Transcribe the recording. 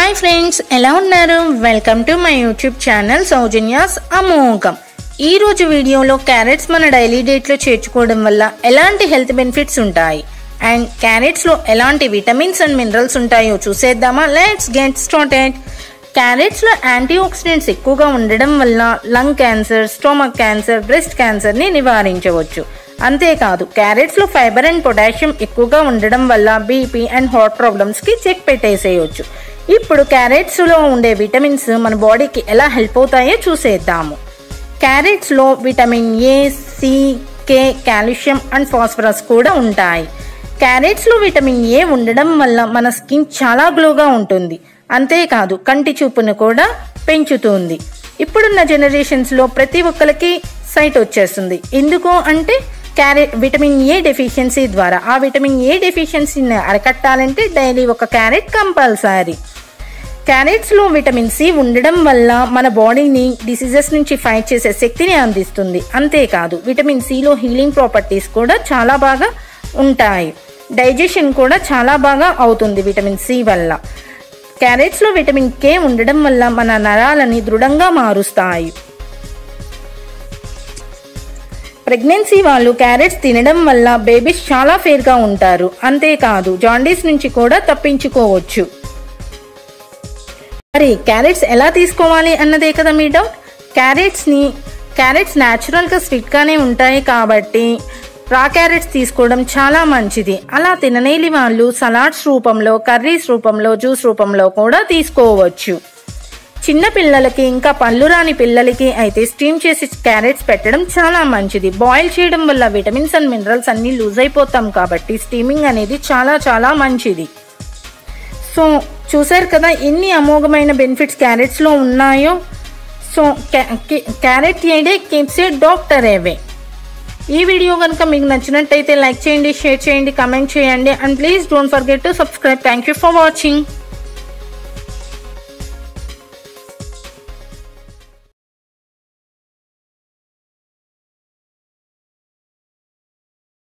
Hi friends ఎలా ఉన్నారు? Welcome to my YouTube channel Soujanya's అమోఘం ఈ రోజు వీడియోలో క్యారెట్స్ మన డైలీ డేట్లో చేర్చుకోవడం వల్ల ఎలాంటి హెల్త్ బెనిఫిట్స్ ఉంటాయి? అండ్ క్యారెట్స్లో ఎలాంటి విటమిన్స్ అండ్ మినరల్స్ ఉంటాయో చూసేద్దామా? లెట్స్ గెట్ స్టార్టెడ్ క్యారెట్స్లో యాంటీ ఆక్సిడెంట్స్ ఎక్కువగా ఉండడం వల్ల lung cancer stomach cancer breast క్యాన్సర్ని నివారించవచ్చు. అంతేకాదు క్యారెట్స్లో ఫైబర్ అండ్ పొటాషియం ఎక్కువగా ఉండడం వల్ల బీపీ అండ్ హార్ట్ ప్రాబ్లమ్స్కి చెక్ పెట్టేసేయచ్చు. ఇప్పుడు క్యారెట్స్లో ఉండే విటమిన్స్ మన బాడీకి ఎలా హెల్ప్ అవుతాయో చూసేద్దాము. క్యారెట్స్లో vitamin A C K calcium and phosphorus కూడా ఉంటాయి. క్యారెట్స్లో విటమిన్ ఏ ఉండడం వల్ల మన స్కిన్ చాలా గ్లోగా ఉంటుంది. అంతేకాదు కంటి చూపును కూడా పెంచుతుంది. ఇప్పుడున్న జనరేషన్స్లో ప్రతి ఒక్కరికి సైట్ వచ్చేస్తుంది. ఎందుకు అంటే క్యారెట్ విటమిన్ ఏ డెఫిషియన్సీ ద్వారా. ఆ విటమిన్ ఏ డెఫిషియన్సీని అరికట్టాలంటే డైలీ ఒక క్యారెట్ కంపల్సరీ. క్యారెట్స్లో విటమిన్ సి ఉండడం వల్ల మన బాడీని డిసీజెస్ నుంచి ఫైట్ చేసే శక్తిని అందిస్తుంది. అంతేకాదు విటమిన్ సిలో హీలింగ్ ప్రాపర్టీస్ కూడా చాలా బాగా ఉంటాయి. డైజెషన్ కూడా చాలా బాగా అవుతుంది విటమిన్ సి వల్ల. క్యారెట్స్లో విటమిన్ కే ఉండడం వల్ల మన నరాలని దృఢంగా మారుస్తాయి. ప్రెగ్నెన్సీ వాళ్ళు క్యారెట్స్ తినడం వల్ల బేబీస్ చాలా ఫేర్గా ఉంటారు. అంతేకాదు జాండీస్ నుంచి కూడా తప్పించుకోవచ్చు. మరి క్యారెట్స్ ఎలా తీసుకోవాలి అన్నదే కదా మీ డౌట్ క్యారెట్స్ని క్యారెట్స్ న్యాచురల్గా స్వీట్గానే ఉంటాయి కాబట్టి రా క్యారెట్స్ తీసుకోవడం చాలా మంచిది. అలా తిననేలి వాళ్ళు సలాడ్స్ రూపంలో కర్రీస్ రూపంలో జ్యూస్ రూపంలో కూడా తీసుకోవచ్చు. చిన్న పిల్లలకి ఇంకా పళ్ళు రాని పిల్లలకి అయితే స్టీమ్ చేసి క్యారెట్స్ పెట్టడం చాలా మంచిది. బాయిల్ చేయడం వల్ల విటమిన్స్ అండ్ మినరల్స్ అన్ని లూజ్ అయిపోతాం కాబట్టి స్టీమింగ్ అనేది చాలా చాలా మంచిది. సో చూసారు కదా ఎన్ని అమోఘమైన బెనిఫిట్స్ క్యారెట్స్లో ఉన్నాయో? సో క్యారెట్ ఏడే కిప్స్ ఏ డాక్టర్ ఏవే? ఈ వీడియో కనుక మీకు నచ్చినట్టయితే లైక్ చేయండి షేర్ చేయండి కమెంట్ చేయండి and please don't forget to subscribe. Thank you for watching.